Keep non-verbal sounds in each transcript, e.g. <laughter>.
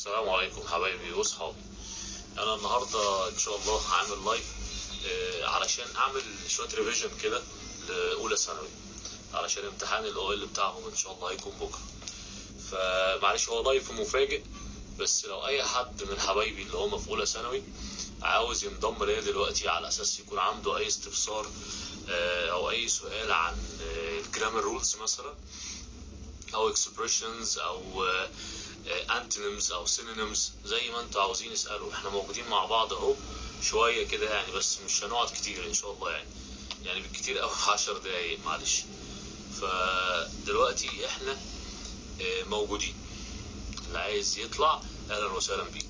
السلام عليكم حبايبي. واصحابي أنا النهارده إن شاء الله هعمل لايف آه، علشان أعمل شوية ريفيجن كده لأولى ثانوي علشان امتحان الاو ال بتاعهم إن شاء الله هيكون بكرة. فمعلش هو لايف مفاجئ بس لو أي حد من حبايبي اللي هم في أولى ثانوي عاوز ينضم ليا دلوقتي على أساس يكون عنده أي استفسار آه، أو أي سؤال عن الجرامر رولز مثلا أو اكسبريشنز أو انتونيمز أو سينونيمز زي ما أنتوا عاوزين اسالوا إحنا موجودين مع بعض أهو شوية كده يعني بس مش هنقعد كتير إن شاء الله يعني. يعني بالكتير قوي 10 <laughs> دقايق معلش. فدلوقتي إحنا آه، موجودين. اللي عايز يطلع أهلا وسهلا بيه.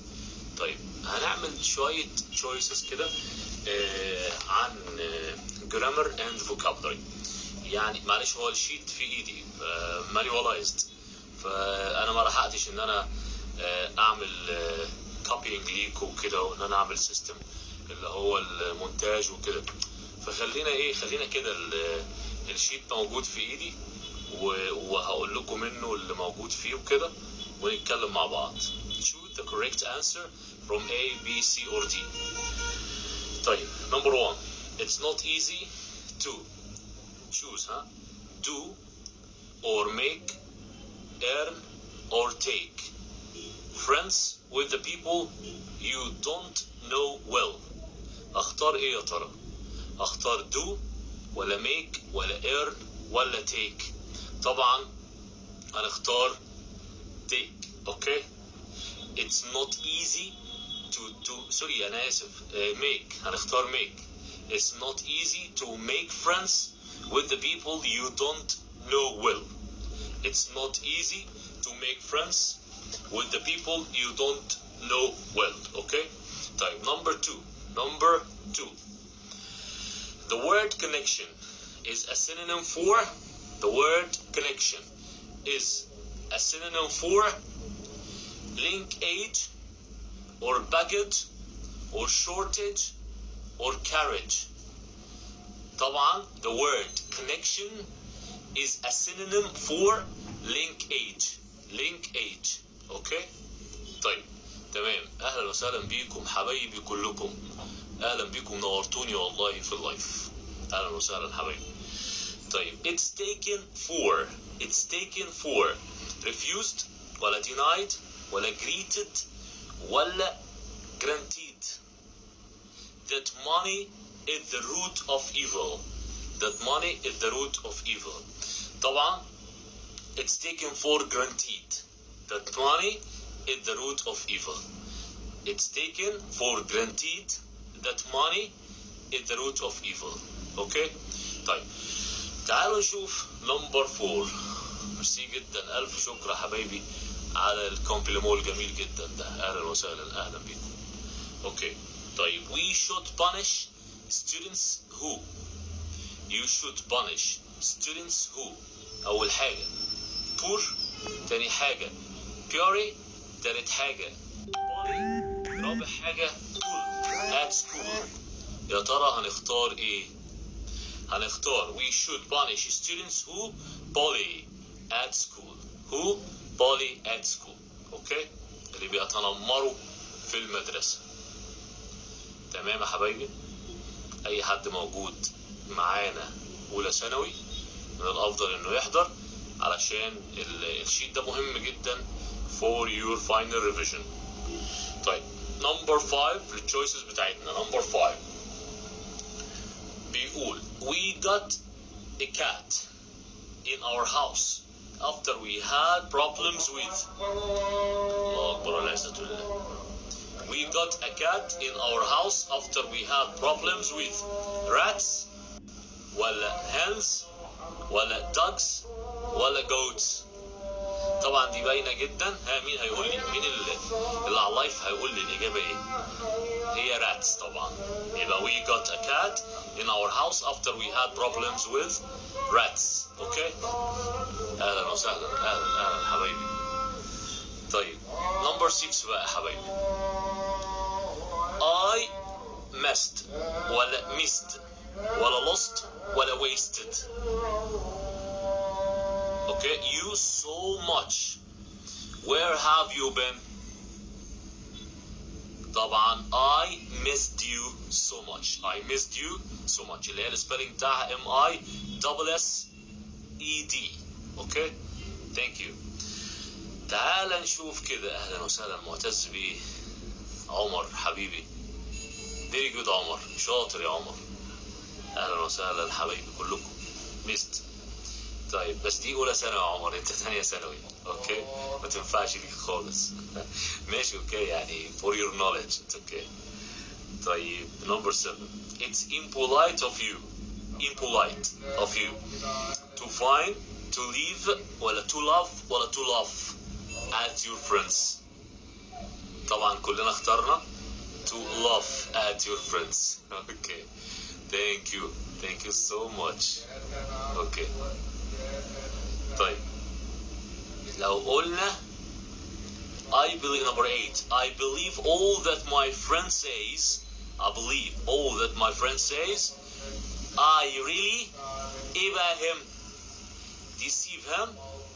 طيب هنعمل شوية تشويسز كده آه، عن جرامر اند فوكابلري يعني معلش هو الشيت في إيدي. مانيوالايزد فأنا ما لحقتش إن أنا آه، أعمل كوبينج ليك وكده وإن أنا أعمل سيستم اللي هو المونتاج وكده. فخلينا إيه خلينا كده ال- الشيت موجود في إيدي وهقول لكم منه اللي موجود فيه وكده ونتكلم مع بعض. Choose the correct answer from A, B, C or D. طيب number one. It's not easy to choose huh? Do or make earn or take friends with the people you don't know well اختار ايه يا ترى اختار do ولا make ولا earn ولا take طبعا هنختار take اوكي it's not easy to to سوري انا اسف uh, make هنختار make it's not easy to make friends with the people you don't know well it's not easy to make friends with the people you don't know well okay طيب number two number two the word connection is a synonym for the word connection is a synonym for linkage or baggage or shortage or carriage طبعا the word connection is a synonym for linkage linkage اوكي طيب تمام اهلا وسهلا بيكم حبايبي كلكم اهلا بيكم نورتوني والله في اللايف اهلا وسهلا حبايبي طيب it's taken for it's taken for refused ولا denied ولا greeted ولا granted that money is the root of evil that money is the root of evil طبعا it's taken for granted that money is the root of evil it's taken for granted that money is the root of evil اوكي طيب تعالوا نشوف نمبر فور ميرسي جدا الف شكر يا حبايبي على الكومبليمون الجميل جدا ده اهلا وسهلا اهلا بيكم اوكي طيب we should punish students who you should punish students who أول حاجة. Poor تاني حاجة. Purely تالت bully رابع حاجة school at school. يا ترى هنختار إيه؟ هنختار. We should punish students who bully at school. Who bully at school. أوكي اللي بيتنمروا في المدرسة. تمام يا حبايبي؟ أي حد موجود معانا أولى ثانوي؟ من الافضل انه يحضر علشان ال- الشيت ده مهم جدا for your final revision طيب نمبر 5 التشويسز بتاعتنا نمبر 5 بيقول we got a cat in our house after we had problems with الله أكبر ولا عزة الله we got a cat in our house after we had problems with rats ولا hens ولا ducks ولا goats. طبعا دي باينة جدا. ها مين هيقول لي؟ مين اللي, على اللايف هيقول لي الإجابة إيه؟ هي rats طبعا. يبقى we got a cat in our house after we had problems with rats. أوكي؟ أهلا وسهلا. أهلا أهلا حبايبي. طيب نمبر 6 بقى حبايبي. I missed ولا missed. ولا lost ولا wasted Okay, you so much. Where have you been? طبعا I missed you so much I missed you so much اللي هي السبيلنج بتاعها M I double S E D اوكي ثانك يو تعال نشوف كده اهلا وسهلا معتز بيه عمر حبيبي فيري جود عمر شاطر يا عمر اهلا وسهلا حبايبي كلكم ميست طيب بس دي اولى ثانوي يا عمر انت ثانيه ثانوي اوكي ما تنفعش ليك خالص <laughs> ماشي اوكي يعني for your knowledge it's okay طيب number seven it's impolite of you impolite of you to find to leave ولا to love ولا to laugh at your friends طبعا كلنا اخترنا to laugh at your friends <laughs> okay thank you thank you so much okay طيب لو قلنا I believe number eight I believe all that my friend says I believe all that my friend says I really ايه بقى him deceive him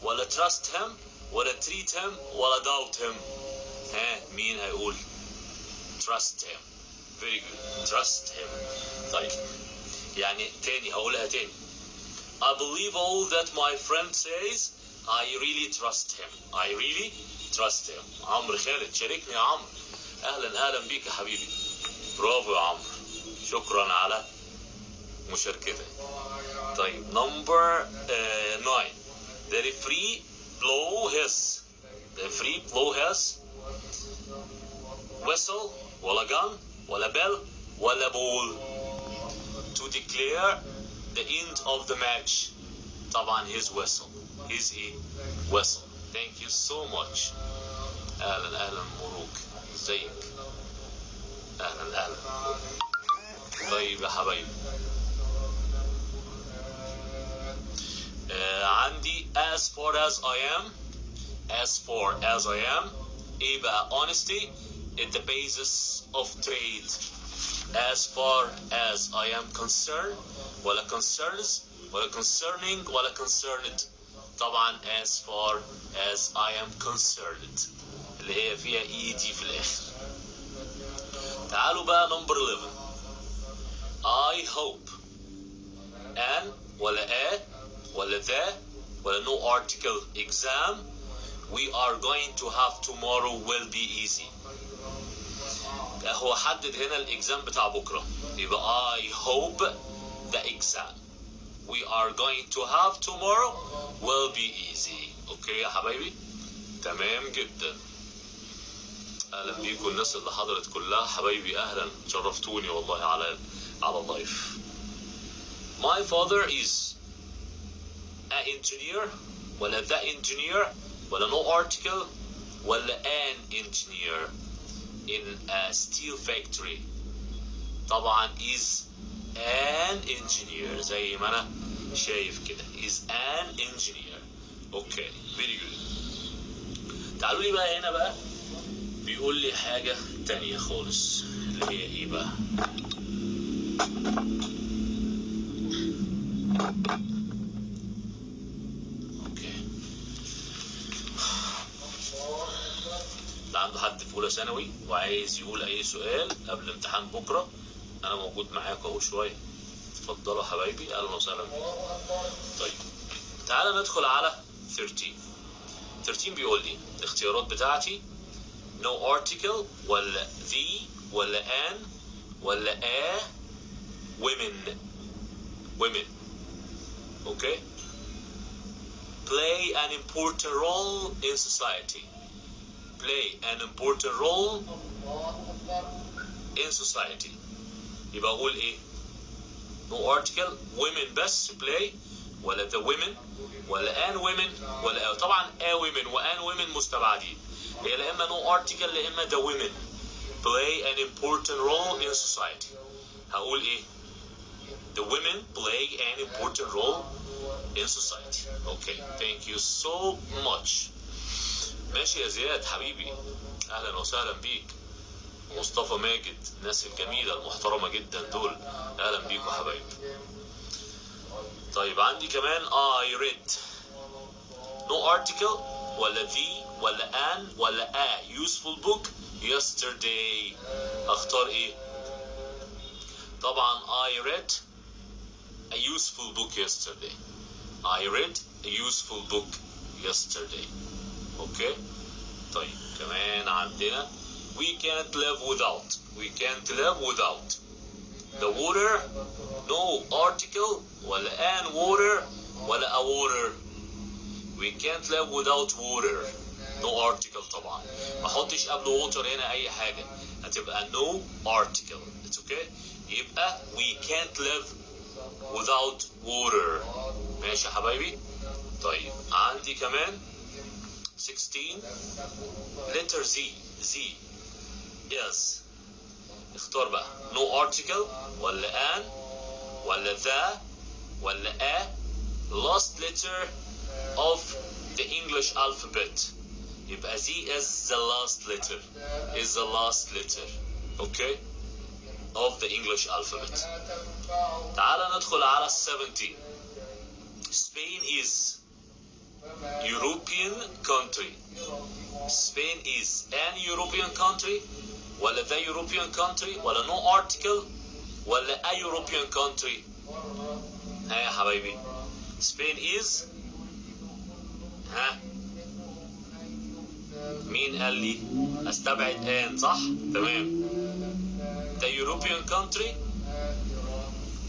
ولا trust him ولا treat him ولا doubt him ها مين هيقول trust him very good trust him طيب يعني تاني هقولها تاني I believe all that my friend says I really trust him I really trust him عمرو خالد شاركني يا عمرو اهلا اهلا بيك يا حبيبي برافو يا عمرو شكرا على مشاركتك طيب number uh, nine the referee blow his the referee blow his whistle ولا gun ولا bell ولا ball to declare the end of the match طبعا his whistle his ايه whistle thank you so much اهلا اهلا مبروك ازيك اهلا اهلا طيب يا حبايبي آه عندي as far as I am as far as I am ايه بقى honesty is the basis of trade as far as I am concerned ولا concerns ولا concerning ولا concerned طبعا as far as I am concerned اللي هي فيها اي دي في الاخر تعالوا بقى number 11 I hope an ولا a ولا the ولا no article exam we are going to have tomorrow will be easy هو حدد هنا الاكزام بتاع بكره يبقى I hope the exam we are going to have tomorrow will be easy اوكي يا حبايبي تمام جدا اهلا بيكم الناس اللي حضرت كلها حبايبي اهلا شرفتوني والله على على اللايف my father is an engineer ولا the engineer ولا no article ولا an engineer in a steel factory طبعا is an engineer زي ما انا شايف كده is an engineer اوكي very good تعالوا لي بقى هنا بقى بيقول لي حاجة تانية خالص اللي هي ايه بقى أولى ثانوي وعايز يقول أي سؤال قبل امتحان بكرة. أنا موجود معاكم أهو شوية. اتفضلوا حبايبي. أهلا وسهلا. طيب تعالى ندخل على 13 13 بيقول لي الاختيارات بتاعتي no article ولا the ولا an ولا a women. Women. Okay. Play an important role in society. play an important role in society يبقى اقول ايه no article women بس play ولا the women ولا an women ولا طبعا a women و an women مستبعدين هي لا اما no article لا اما the women play an important role in society هقول ايه the women play an important role in society okay thank you so much ماشي يا زياد حبيبي. أهلا وسهلا بيك. مصطفى ماجد الناس الجميلة المحترمة جدا دول. أهلا بيكم حبايبي. طيب عندي كمان I read. No article ولا the ولا an ولا a. Useful book yesterday. اختار إيه طبعا I read a useful book yesterday. I read a useful book yesterday. اوكي طيب كمان عندنا we can't live without we can't live without the water no article ولا an water ولا a water we can't live without water no article طبعا ما احطش قبل water هنا اي حاجه هتبقى no article it's okay يبقى we can't live without water ماشي يا حبايبي طيب عندي كمان 16 letter Z Z yes اختار بقى no article ولا an ولا the ولا a last letter of the English alphabet يبقى Z is the last letter is the last letter okay of the English alphabet تعال ندخل على 17 Spain is European country Spain is an European country ولا the European country ولا no article ولا a European country ها يا حبايبي Spain is ها مين قال لي استبعد ان صح تمام the European country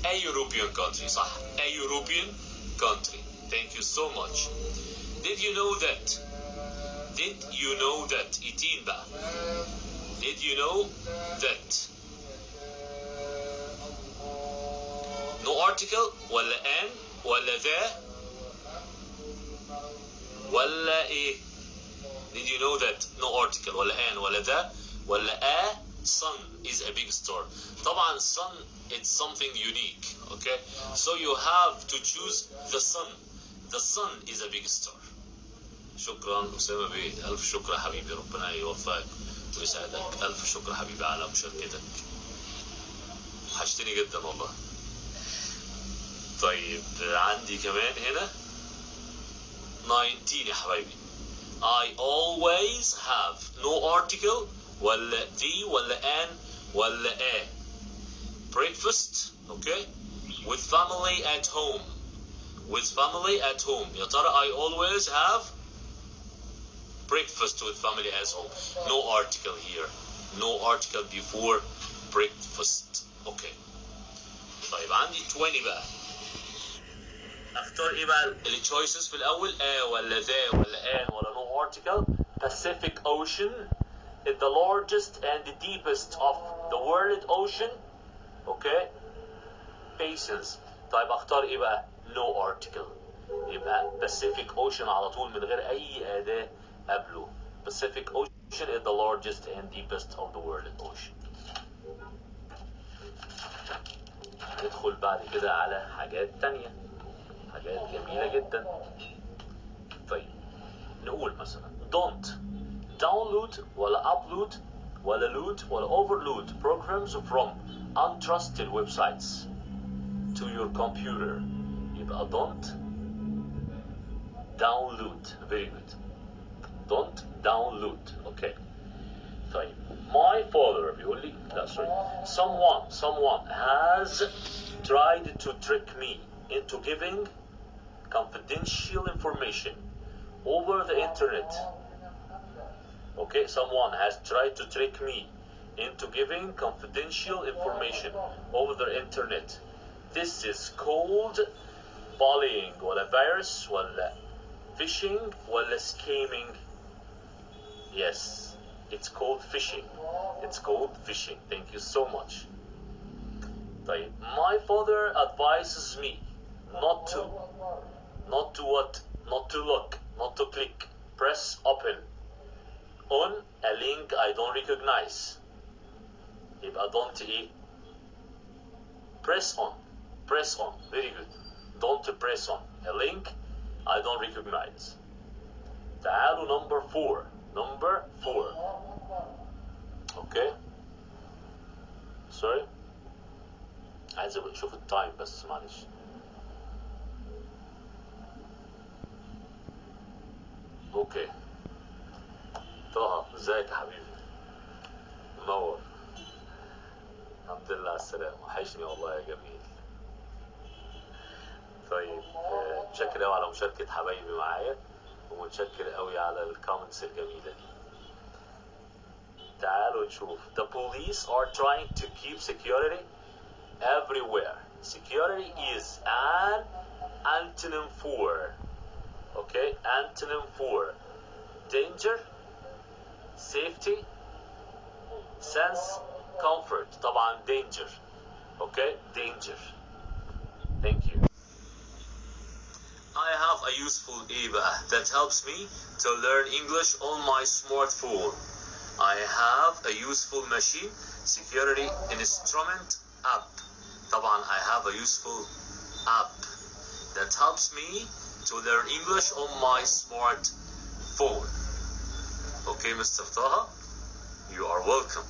a European country صح a European country thank you so much did you know that did you know that 18 بقى did you know that no article ولا an ولا the ولا ايه did you know that no article ولا an ولا the ولا a sun is a big star طبعا sun it's something unique okay so you have to choose the sun The sun is a big star. شكرا أسامة بيه ألف شكر حبيبي. ربنا يوفقك ويسعدك. ألف شكر حبيبي على مشاركتك. وحشتني جدا والله. طيب عندي كمان هنا 19 يا حبايبي. I always have no article ولا the ولا an ولا a. Breakfast okay with family at home. with family at home يا ترى I always have breakfast with family at home no article here no article before breakfast okay طيب عندي 20 بقى اختار ايه بقى التشويسز في الاول a ولا the ولا an ولا no article Pacific Ocean is the largest and the deepest of the world ocean okay basins طيب اختار ايه بقى no article يبقى Pacific Ocean على طول من غير اي اداة قبله Pacific Ocean is the largest and deepest of the world ocean ندخل بعد كده على حاجات تانية حاجات جميلة جدا طيب نقول مثلا don't download ولا upload ولا load ولا overload programs from untrusted websites to your computer يبقى don't download very good don't download okay طيب my father بيقول لي لا sorry someone someone has tried to trick me into giving confidential information over the internet okay someone has tried to trick me into giving confidential information over the internet this is called بالينج ولا virus, ولا فيشنج ولا scamming. yes it's called phishing. It's called phishing. Thank you so much. طيب my father advises me not to not to what not to look not to click. Press open. On a link I don't recognize. If I don't eh, press on. Press on. Very good. Don't press on a link I don't recognize. تعالوا number four. Number four. Okay? Sorry? عايز أشوف التايم بس معلش أوكي طه ازيك يا حبيبي منور الحمد لله على السلامة وحشني والله يا جميل طيب آه، متشكر قوي على مشاركة حبايبي معايا ومتشكر قوي على الكومنتس الجميلة دي تعالوا نشوف The police are trying to keep security everywhere Security is an antonym for Okay antonym for danger safety sense comfort طبعا danger okay danger thank you I have a useful ايه بقى that helps me to learn English on my smartphone I have a useful machine security instrument app طبعا I have a useful app that helps me to learn English on my smartphone okay Mr. Taha you are welcome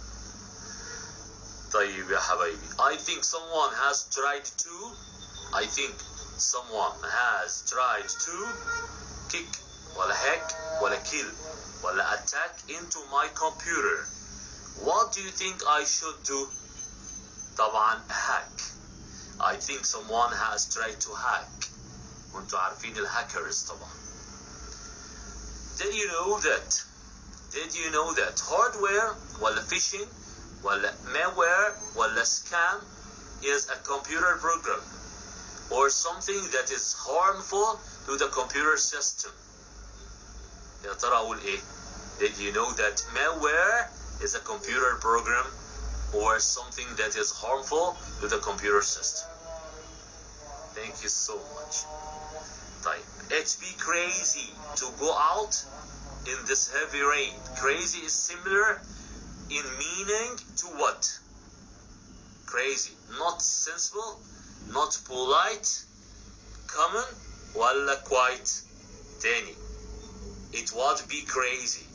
طيب يا حبايبي I think someone has tried to I think someone has tried to kick ولا hack ولا kill ولا attack into my computer what do you think I should do طبعا hack I think someone has tried to hack وانتوا عارفين الهاكرز طبعا did you know that did you know that hardware ولا phishing ولا malware ولا scam is a computer program or something that is harmful to the computer system يا ترى اقول ايه did you know that malware is a computer program or something that is harmful to the computer system thank you so much طيب it's be crazy to go out in this heavy rain crazy is similar in meaning to what crazy not sensible not polite common ولا quite تاني it would be crazy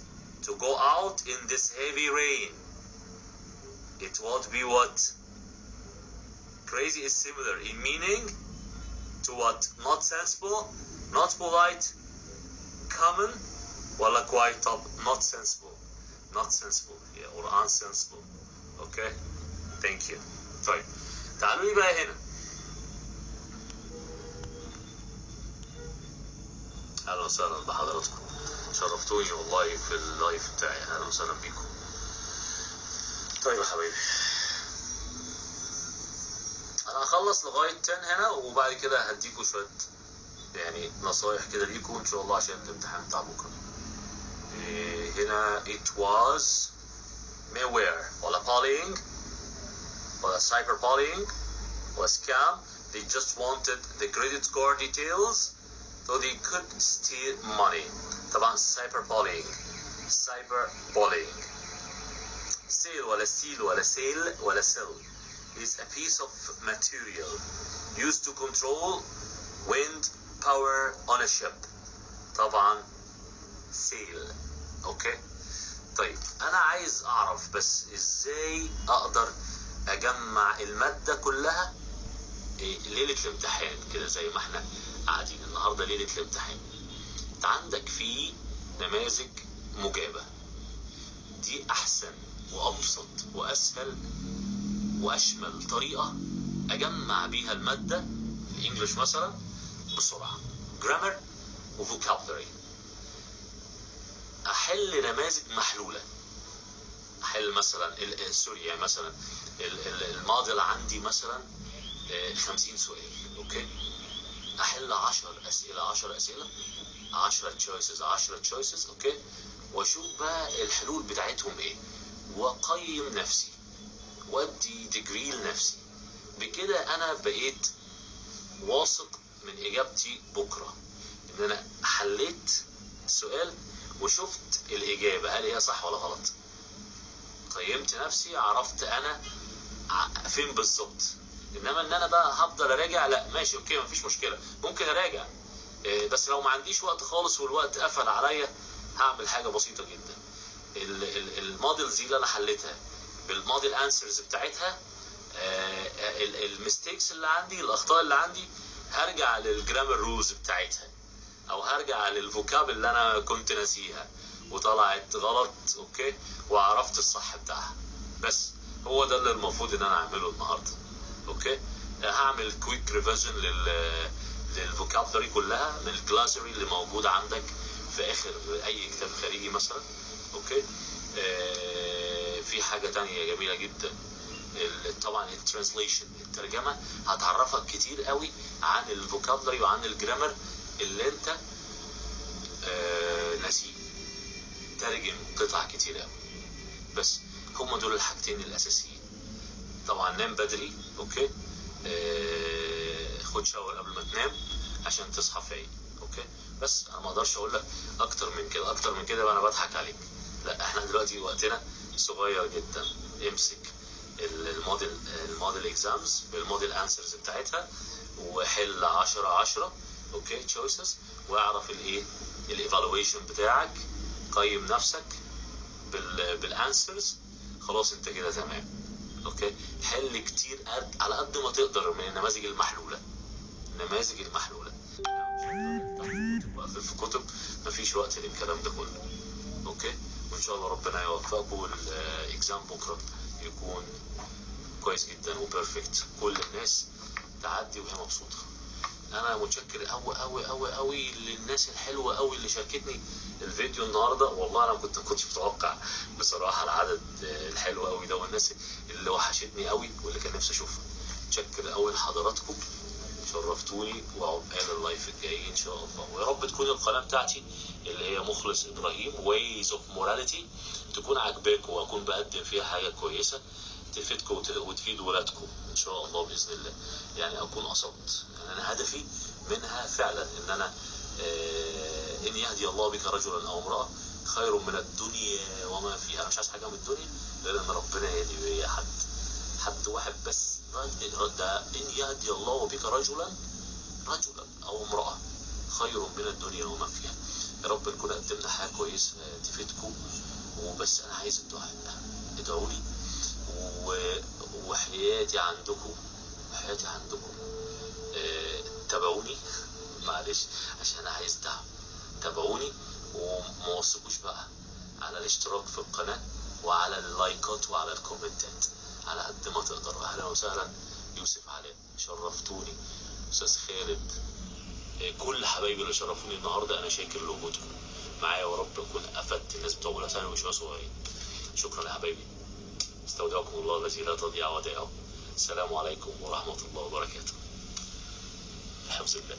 to go out in this heavy rain it would be what crazy is similar in meaning to what not sensible not polite common ولا quite top not sensible not sensible yeah, or unsensible okay thank you طيب تعالوا لي بقى هنا أهلا وسهلا بحضراتكم. شرفتوني والله في اللايف بتاعي. أهلا وسهلا بيكم. طيب يا حبايبي أنا هخلص لغاية 10 هنا وبعد كده هديكوا شوية يعني نصايح كده ليكم إن شاء الله عشان الامتحان بتاع بكرة. إيه هنا it was malware. ولا bullying ولا cyber bullying ولا scam. They just wanted the credit card details. so they could steal money طبعا cyber bullying cyber bullying sale ولا steal ولا sale ولا sell is a piece of material used to control wind power on a ship طبعا sail اوكي طيب انا عايز اعرف بس ازاي اقدر اجمع المادة كلها إيه، ليلة الامتحان كده زي ما احنا قاعدين النهاردة ليلة الامتحان. انت عندك في نماذج مجابة. دي أحسن وأبسط وأسهل وأشمل طريقة أجمع بيها المادة الانجليش مثلا بسرعة. جرامر وفوكابلري أحل نماذج محلولة. أحل مثلا سوري يعني مثلا ال- ال- الماضي عندي مثلا آه، 50 سؤال أوكي؟ أحل 10 أسئلة 10 أسئلة 10 تشويسز 10 تشويسز أوكي وأشوف بقى الحلول بتاعتهم إيه. وأقيم نفسي. وأدي ديجري لنفسي. بكده أنا بقيت واثق من إجابتي بكرة. إن أنا حليت السؤال وشفت الإجابة هل هي صح ولا غلط؟ قيمت نفسي عرفت أنا فين بالظبط. انما ان أنا بقى هفضل اراجع لا ماشي أوكي مفيش مشكلة. ممكن اراجع. إيه، بس لو ما عنديش وقت خالص والوقت قفل عليا هعمل حاجة بسيطة جدا. ال- ال- الموديلز دي اللي أنا حليتها بالموديل انسرز بتاعتها الميستيكس اللي عندي الأخطاء اللي عندي هرجع للجرامر رولز بتاعتها أو هرجع للفوكاب اللي أنا كنت ناسيها وطلعت غلط أوكي وعرفت الصح بتاعها. بس هو ده اللي المفروض إن أنا أعمله النهارده. أوكي؟ هعمل كويك ريفيجن لل للفوكابلري كلها من الجلاسري اللي موجود عندك في آخر أي كتاب خارجي مثلا أوكي؟ آه في حاجة تانية جميلة جدا. طبعا الترانسليشن الترجمة هتعرفك كتير قوي عن الفوكابلري وعن الجرامر اللي انت آه ناسيه. ترجم قطع كتير قوي. بس هم دول الحاجتين الأساسيين. طبعا نام بدري أوكي؟ آه خد شاور قبل ما تنام عشان تصحى فايق أوكي؟ بس أنا ما أقدرش أقول لك أكتر من كده أكتر من كده بقى أنا بضحك عليك. لأ إحنا دلوقتي وقتنا صغير جدا امسك ال- الموديل الموديل اكزامز بالموديل انسرز بتاعتها وحل 10 10 أوكي؟ تشويسز واعرف الايه الايفالويشن بتاعك قيم نفسك بال بالانسرز خلاص أنت كده تمام. أوكي. حل كتير قد على قد ما تقدر من النماذج المحلولة. النماذج المحلولة. في كتب مفيش وقت للكلام ده كله. أوكي. وإن شاء الله ربنا يوفقكم والإكزام بكرة يكون كويس جدا وبيرفكت كل الناس تعدي وهي مبسوطة. أنا متشكر قوي قوي قوي قوي للناس الحلوه قوي اللي شاركتني الفيديو النهارده. والله أنا كنت ما كنتش متوقع بصراحه العدد الحلو قوي ده والناس اللي وحشتني قوي واللي كان نفسي اشوفها. متشكر قوي لحضراتكم. شرفتوني وعقبال اللايف الجاي إن شاء الله. ويا رب تكون القناة بتاعتي اللي هي مخلص إبراهيم Ways of Morality تكون عاجباكم وأكون بقدم فيها حاجة كويسة تفيدكم وت- وتفيد ولادكم. إن شاء الله بإذن الله يعني أكون قصدت يعني أنا هدفي منها فعلا إن أنا آه، إن يهدي الله بك رجلا أو امرأة خير من الدنيا وما فيها. مش عايز حاجة من الدنيا غير إن ربنا يهدي بيا. حد حد واحد بس. ده إن يهدي الله بك رجلا رجلا أو امرأة خير من الدنيا وما فيها. يا رب نكون قدمنا حاجة كويسة تفيدكم. وبس أنا عايز الدعاء ادعوا لي وحياتي عندكم حياتي عندكم. آه، تابعوني؟ معلش عشان عايز دعم. تابعوني وما وصلوش بقى. على الاشتراك في القناة وعلى اللايكات وعلى الكومنتات. على قد ما تقدروا. أهلا وسهلا. يوسف علاء شرفتوني. أستاذ خالد. آه، كل حبايبي اللي شرفوني النهارده أنا شاكر لوجودكم. معايا ورب اكون أفدت الناس بتوع اولى ثانوي وشوية صغيرين. شكرا يا حبايبي. استودعكم الله الذي لا تضيع ودائعه. السلام عليكم ورحمة الله وبركاته. حفظ الله